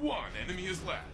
One enemy is left.